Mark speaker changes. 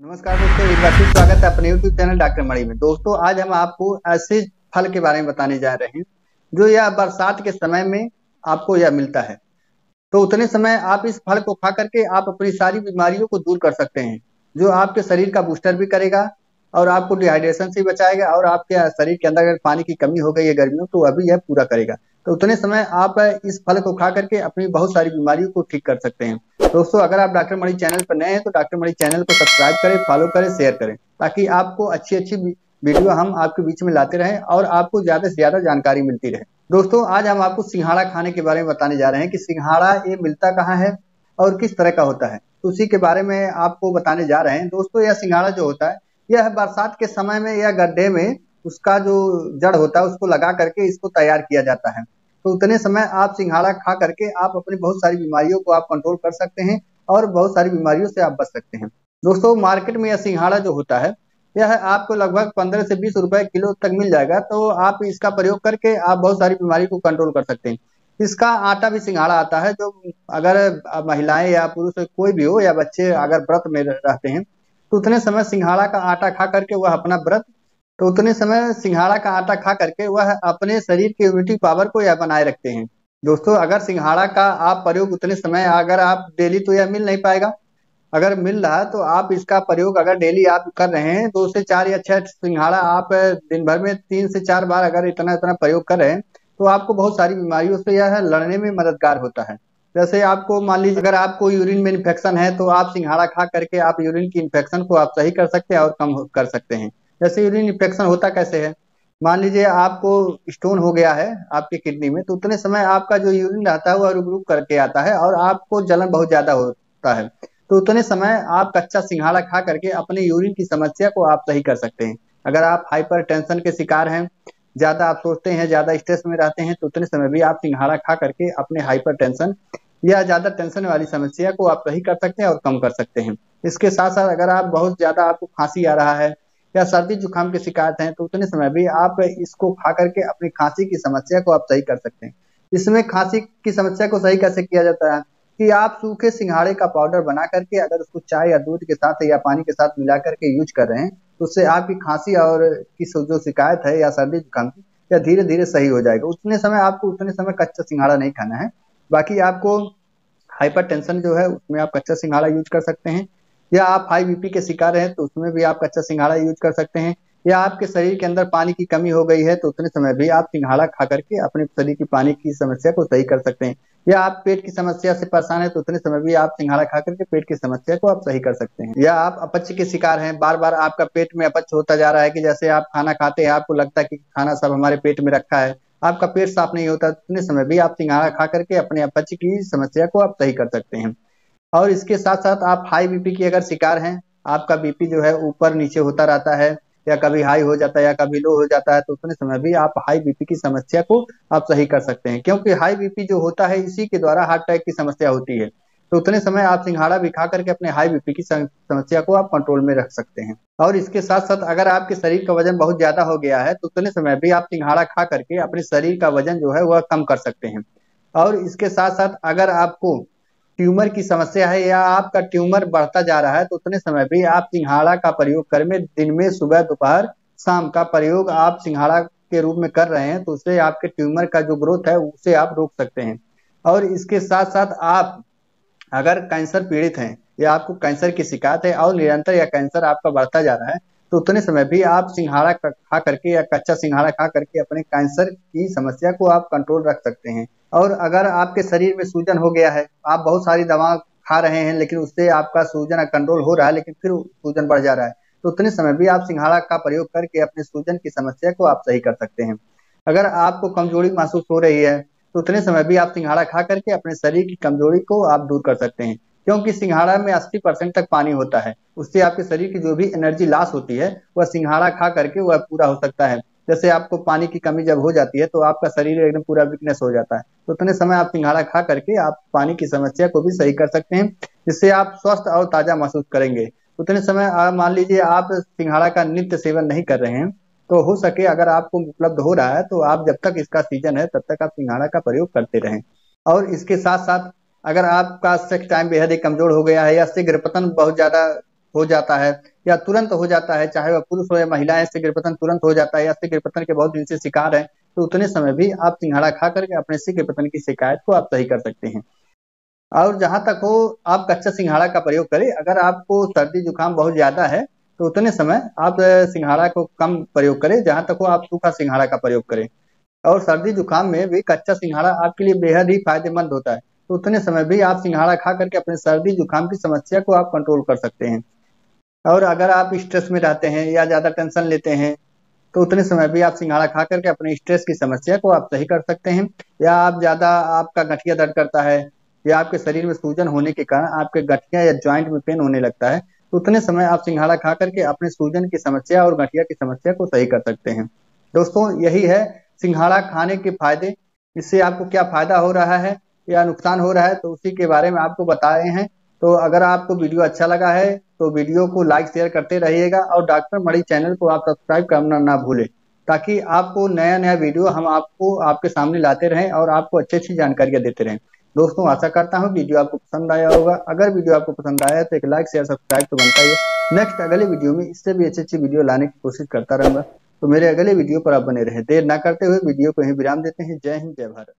Speaker 1: नमस्कार दोस्तों, एक बार फिर स्वागत है अपने YouTube चैनल डॉक्टर मणि में। दोस्तों, आज हम आपको ऐसे फल के बारे में बताने जा रहे हैं, जो यह बरसात के समय में आपको यह मिलता है। तो उतने समय आप इस फल को खा करके आप अपनी सारी बीमारियों को दूर कर सकते हैं, जो आपके शरीर का बूस्टर भी करेगा और आपको डिहाइड्रेशन से बचाएगा और आपके शरीर के अंदर अगर पानी की कमी हो गई है गर्मियों तो अभी यह पूरा करेगा। तो उतने समय आप इस फल को खा करके अपनी बहुत सारी बीमारियों को ठीक कर सकते हैं। दोस्तों, अगर आप डॉक्टर मणि चैनल पर नए हैं तो डॉक्टर मणि चैनल को सब्सक्राइब करें, फॉलो करें, शेयर करें, ताकि आपको अच्छी अच्छी वीडियो हम आपके बीच में लाते रहें और आपको ज़्यादा से ज़्यादा जानकारी मिलती रहे। दोस्तों, आज हम आपको सिंघाड़ा खाने के बारे में बताने जा रहे हैं कि सिंघाड़ा ये मिलता कहाँ है और किस तरह का होता है। तो उसी के बारे में आपको बताने जा रहे हैं। दोस्तों, यह सिंघाड़ा जो होता है, यह बरसात के समय में या गड्ढे में उसका जो जड़ होता है, उसको लगा करके इसको तैयार किया जाता है। तो उतने समय आप सिंघाड़ा खा करके आप अपनी बहुत सारी बीमारियों को आप कंट्रोल कर सकते हैं और बहुत सारी बीमारियों से आप बच सकते हैं। दोस्तों मार्केट में यह सिंघाड़ा जो होता है, यह आपको लगभग पंद्रह से बीस रुपए किलो तक मिल जाएगा। तो आप इसका प्रयोग करके आप बहुत सारी बीमारी को कंट्रोल कर सकते हैं। इसका आटा भी सिंघाड़ा आता है। जो अगर महिलाएँ या पुरुष कोई भी हो या बच्चे अगर व्रत में रहते हैं तो उतने समय सिंघाड़ा का आटा खा करके वह अपना व्रत तो उतने समय सिंघाड़ा का आटा खा करके वह अपने शरीर की इम्यूनिटी पावर को यह बनाए रखते हैं। दोस्तों, अगर सिंघाड़ा का आप प्रयोग उतने समय अगर आप डेली तो यह मिल नहीं पाएगा। अगर मिल रहा है तो आप इसका प्रयोग अगर डेली आप कर रहे हैं, दो से चार या छह सिंघाड़ा आप दिन भर में तीन से चार बार अगर इतना इतना प्रयोग कर रहे हैं तो आपको बहुत सारी बीमारियों से यह लड़ने में मददगार होता है। जैसे आपको मान लीजिए अगर आपको यूरिन में इन्फेक्शन है तो आप सिंघाड़ा खा करके आप यूरिन की इन्फेक्शन को आप सही कर सकते हैं और कम कर सकते हैं। जैसे यूरिन इन्फेक्शन होता कैसे है? मान लीजिए आपको स्टोन हो गया है आपकी किडनी में तो उतने समय आपका जो यूरिन रहता है वो रुक रुक करके आता है और आपको जलन बहुत ज़्यादा होता है। तो उतने समय आप कच्चा सिंघाड़ा खा करके अपने यूरिन की समस्या को आप सही कर सकते हैं। अगर आप हाइपर टेंशन के शिकार हैं, ज़्यादा आप सोचते हैं, ज़्यादा स्ट्रेस में रहते हैं तो उतने समय भी आप सिंघाड़ा खा करके अपने हाइपर टेंशन या ज़्यादा टेंशन वाली समस्या को आप सही कर सकते हैं और कम कर सकते हैं। इसके साथ साथ अगर आप बहुत ज़्यादा आपको खांसी आ रहा है या सर्दी जुकाम की शिकायत है तो उतने समय भी आप इसको खा करके अपनी खांसी की समस्या को आप सही कर सकते हैं। इसमें खांसी की समस्या को सही कैसे किया जाता है कि आप सूखे सिंघाड़े का पाउडर बना करके अगर उसको चाय या दूध के साथ या पानी के साथ मिला करके यूज़ कर रहे हैं तो उससे आपकी खांसी और की जो शिकायत है या सर्दी जुकाम की, या धीरे धीरे सही हो जाएगा। उतने समय आपको, उतने समय कच्चा सिंघाड़ा नहीं खाना है। बाकी आपको हाइपर टेंशन जो है, उसमें आप कच्चा सिंघाड़ा यूज़ कर सकते हैं। या आप हाई बीपी के शिकार हैं तो उसमें भी आप कच्चा सिंघाड़ा यूज़ कर सकते हैं। या आपके शरीर के अंदर पानी की कमी हो गई है तो उतने समय भी आप सिंघाड़ा खा करके अपने शरीर की पानी की समस्या को सही कर सकते हैं। या आप पेट की समस्या से परेशान है तो उतने समय भी आप सिंघाड़ा खा करके पेट की समस्या को आप सही कर सकते हैं। या आप अपच के शिकार हैं बार बार आपका पेट में अपच होता जा रहा है कि जैसे आप खाना खाते हैं, आपको लगता है कि खाना सब हमारे पेट में रखा है, आपका पेट साफ़ नहीं होता, उतने समय भी आप सिंघाड़ा खा करके अपने अपच की समस्या को आप सही कर सकते हैं। और इसके साथ साथ आप हाई बीपी की अगर शिकार हैं, आपका बीपी जो है ऊपर नीचे होता रहता है, या कभी हाई हो जाता है या कभी लो हो जाता है तो उतने समय भी आप हाई बीपी की समस्या को आप सही कर सकते हैं। क्योंकि हाई बीपी जो होता है, इसी के द्वारा हार्ट अटैक की समस्या होती है। तो उतने समय आप सिंघाड़ा भी खा करके अपने हाई बीपी की समस्या को आप कंट्रोल में रख सकते हैं। और इसके साथ साथ अगर आपके शरीर का वज़न बहुत ज़्यादा हो गया है तो उतने समय भी आप सिंघाड़ा खा करके अपने शरीर का वज़न जो है, वह कम कर सकते हैं। और इसके साथ साथ अगर आपको ट्यूमर की समस्या है या आपका ट्यूमर बढ़ता जा रहा है तो उतने समय भी आप सिंघाड़ा का प्रयोग करें दिन में सुबह, दोपहर, शाम का प्रयोग आप सिंघाड़ा के रूप में कर रहे हैं तो उससे आपके ट्यूमर का जो ग्रोथ है, उसे आप रोक सकते हैं। और इसके साथ साथ आप अगर कैंसर पीड़ित हैं या आपको कैंसर की शिकायत है और निरंतर या कैंसर आपका बढ़ता जा रहा है तो उतने समय भी आप सिंघाड़ा खा करके या कच्चा सिंघाड़ा खा करके अपने कैंसर की समस्या को आप कंट्रोल रख सकते हैं। और अगर आपके शरीर में सूजन हो गया है, आप बहुत सारी दवा खा रहे हैं, लेकिन उससे आपका सूजन कंट्रोल हो रहा है, लेकिन फिर सूजन बढ़ जा रहा है। तो उतने समय भी आप सिंघाड़ा का प्रयोग करके अपने सूजन की समस्या को आप सही कर सकते हैं। अगर आपको कमज़ोरी महसूस हो रही है तो उतने समय भी आप सिंघाड़ा खा करके अपने शरीर की कमज़ोरी को आप दूर कर सकते हैं, क्योंकि सिंघाड़ा में 80 परसेंट तक पानी होता है। उससे आपके शरीर की जो भी एनर्जी लॉस होती है, वह सिंघाड़ा खा करके वह पूरा हो सकता है। जैसे आपको पानी की कमी जब हो जाती है तो आपका शरीर एकदम पूरा वीकनेस हो जाता है। तो उतने समय आप सिंघाड़ा खा करके आप पानी की समस्या को भी सही कर सकते हैं, जिससे आप स्वस्थ और ताज़ा महसूस करेंगे। उतने समय मान लीजिए आप सिंघाड़ा का नित्य सेवन नहीं कर रहे हैं तो हो सके अगर आपको उपलब्ध हो रहा है तो आप जब तक इसका सीज़न है, तब तक आप सिंघाड़ा का प्रयोग करते रहें। और इसके साथ साथ अगर आपका सेक्स टाइम बेहद ही कमज़ोर हो गया है या शीघ्र पतन बहुत ज़्यादा हो जाता है या तुरंत हो जाता है, चाहे वह पुरुष हो या महिलाएँ शीघ्र पतन तुरंत हो जाता है या शीघ्र पतन के बहुत दिन से शिकार है तो उतने समय भी आप सिंघाड़ा खा करके अपने शीघ्र पतन की शिकायत को आप सही कर सकते हैं। और जहाँ तक हो, आप कच्चा सिंघाड़ा का प्रयोग करें। अगर आपको सर्दी जुकाम बहुत ज़्यादा है तो उतने समय आप सिंघाड़ा को कम प्रयोग करें, जहाँ तक हो आप सूखा सिंघाड़ा का प्रयोग करें। और सर्दी जुकाम में भी कच्चा सिंघाड़ा आपके लिए बेहद ही फ़ायदेमंद होता है। तो उतने समय भी आप सिंघाड़ा खा करके अपने सर्दी जुकाम की समस्या को आप कंट्रोल कर सकते हैं। और अगर आप स्ट्रेस में रहते हैं या ज़्यादा टेंशन लेते हैं तो उतने समय भी आप सिंघाड़ा खा करके अपने स्ट्रेस की समस्या को आप सही कर सकते हैं। या आप ज़्यादा आपका गठिया दर्द करता है, या आपके शरीर में सूजन होने के कारण आपके गठिया या ज्वाइंट में पेन होने लगता है तो उतने समय आप सिंघाड़ा खा करके अपने सूजन की समस्या और गठिया की समस्या को सही कर सकते हैं। दोस्तों, यही है सिंघाड़ा खाने के फ़ायदे। इससे आपको क्या फ़ायदा हो रहा है या नुकसान हो रहा है तो उसी के बारे में आपको बताए हैं। तो अगर आपको वीडियो अच्छा लगा है तो वीडियो को लाइक, शेयर करते रहिएगा और डॉक्टर मणि चैनल को आप सब्सक्राइब करना ना भूलें, ताकि आपको नया नया वीडियो हम आपको, आपके सामने लाते रहें और आपको अच्छी अच्छी जानकारियाँ देते रहें। दोस्तों, आशा करता हूँ वीडियो आपको पसंद आया होगा। अगर वीडियो आपको पसंद आया तो एक लाइक, शेयर, सब्सक्राइब तो बनता ही नेक्स्ट अगले वीडियो में इससे भी अच्छी अच्छी वीडियो लाने की कोशिश करता रहूँगा। तो मेरे अगले वीडियो पर आप बने रहे। देर ना करते हुए वीडियो को ही विराम देते हैं। जय हिंद, जय भारत।